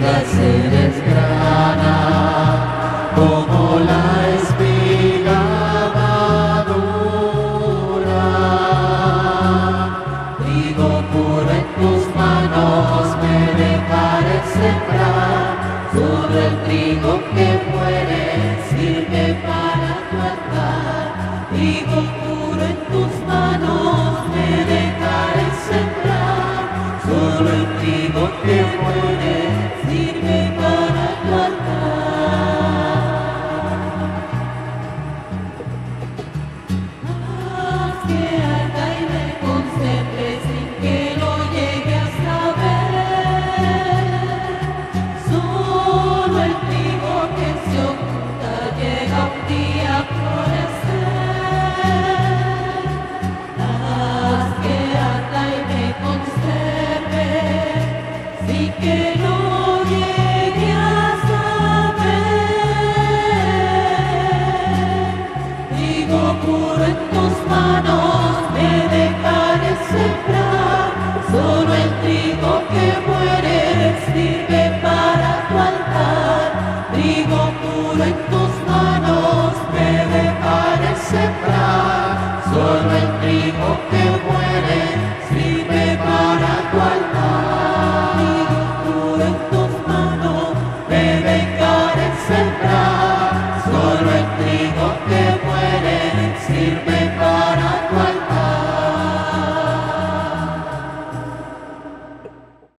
vida se desgrana como la espiga madura. Trigo puro en tus manos me dejaré sembrar. Solo el trigo que muere sirve para tu altar. Trigo puro en tus manos.